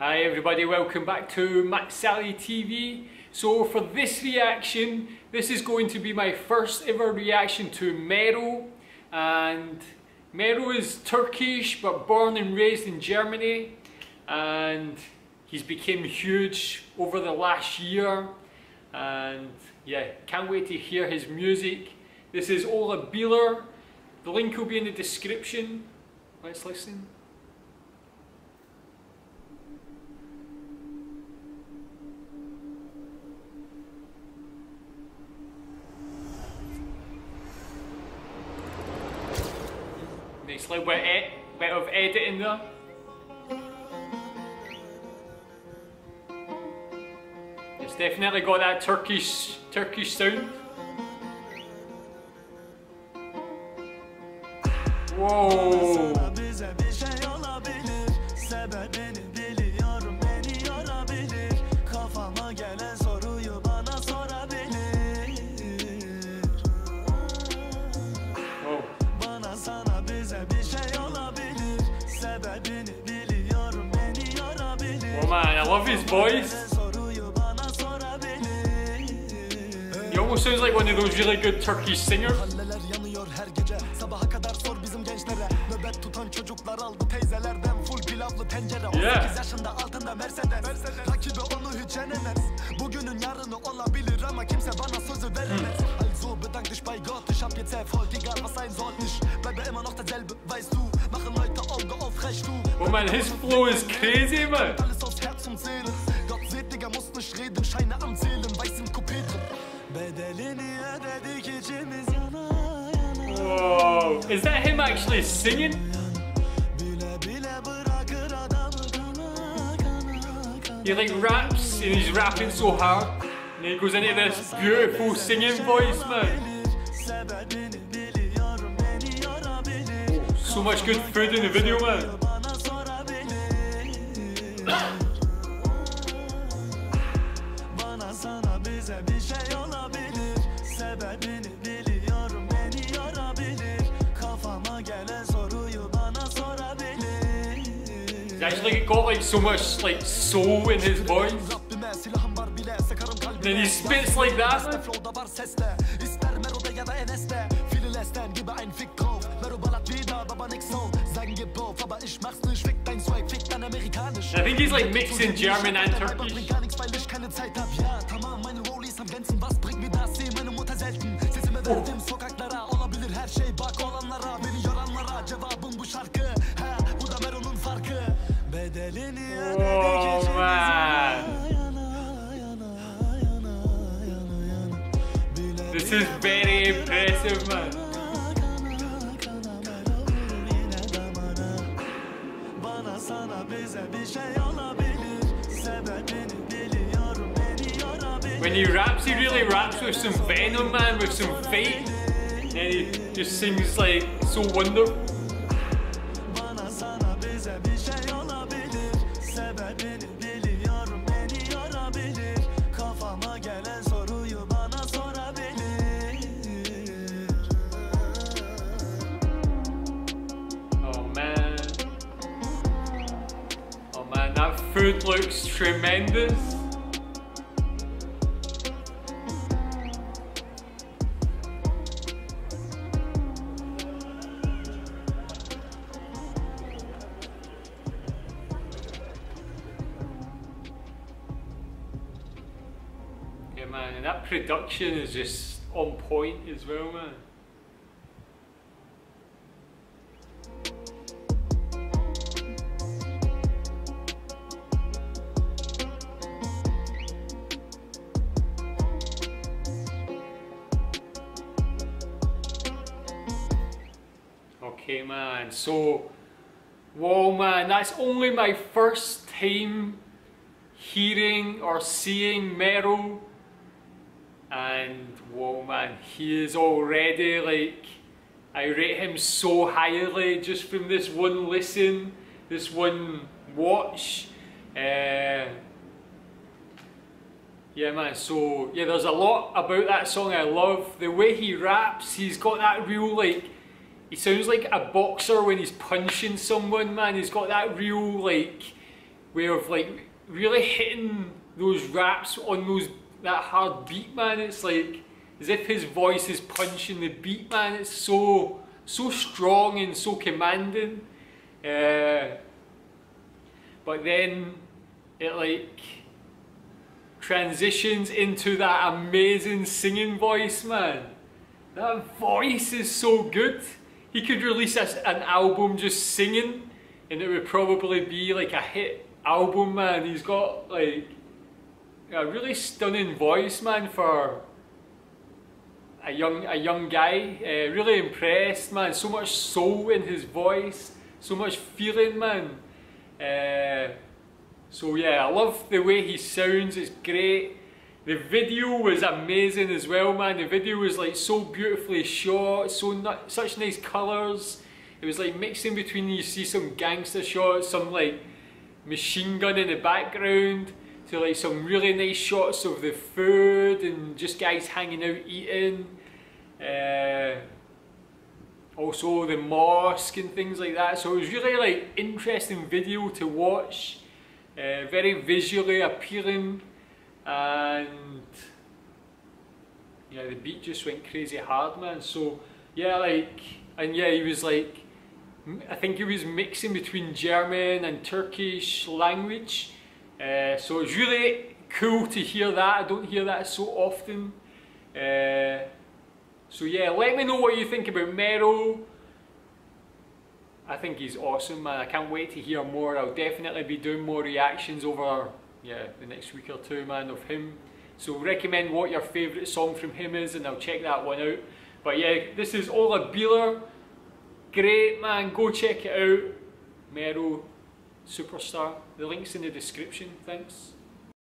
Hi everybody, welcome back to Mat Salleh TV. So for this reaction, this is going to be my first ever reaction to Mero. And Mero is Turkish but born and raised in Germany. And he's become huge over the last year. And yeah, can't wait to hear his music. This is Olabilir. The link will be in the description. Let's listen. Nice little bit, ed bit of editing there. It's definitely got that Turkish Turkish sound. Whoa. Love boys. Yo, it sounds like one of those really good Turkish singers. Yeah. Hmm. bedankt dich bei Gott, ich hab jetzt Erfolg, egal was sein soll. Ich bleibe immer noch derselbe, weißt du. Machen Leute Augen auf, recht du. Oh mein, his flow is crazy, man. Alles aus Herz und Seele. Gott seht, Digga, muss nicht reden, Scheine am Zählen, weiß im Coupé drin. Bedelini ödedik içimiz yana yana. Whoa. Is that him actually singing? He like raps and he's rapping so hard. And he goes into this beautiful singing voice man. Sebebini biliyorum, beni yorabilir. So much good food in the video man. He's actually got like so much like soul in his voice. Rabbime silahım var bile sıkarım kalbine Then he spits like that man. Flow'da var sesle İster Mero'da ya da Enes'te Man. This is very impressive man. When he raps, he really raps with some venom man, with some fight. And he just sings like so wonderful. That food looks tremendous. Yeah man, and that production is just on point as well man. Okay, man. So, whoa, man. That's only my first time hearing or seeing Mero. And whoa, man, he is already like. I rate him so highly just from this one listen, this one watch. Uh, Yeah, man. So yeah, there's a lot about that song I love. The way he raps, he's got that real like. He sounds like a boxer when he's punching someone, man. He's got that real like way of like really hitting those raps on those that hard beat, man. It's like as if his voice is punching the beat, man. It's so so strong and so commanding. Uh, but then it like transitions into that amazing singing voice, man. That voice is so good. He could release a, an album just singing, and it would probably be like a hit album, man. He's got like a really stunning voice, man, for a young a young guy. Uh, really impressed, man. So much soul in his voice, so much feeling, man. Uh, so yeah, I love the way he sounds. It's great. The video was amazing as well, man. The video was like so beautifully shot, so such nice colours. It was like mixing between you see some gangster shots, some like machine gun in the background, to like some really nice shots of the food and just guys hanging out eating. Uh, also the mosque and things like that. So it was really like interesting video to watch. Uh, very visually appealing and yeah the beat just went crazy hard man. So yeah like and yeah he was like I think he was mixing between German and Turkish language. Uh, so it's really cool to hear that. I don't hear that so often. Uh, so yeah let me know what you think about Mero. I think he's awesome man. I can't wait to hear more. I'll definitely be doing more reactions over yeah, the next week or two, man, of him. So recommend what your favourite song from him is and I'll check that one out. But yeah, this is Olabilir. Great, man. Go check it out. Mero, Superstar. The link's in the description. Thanks.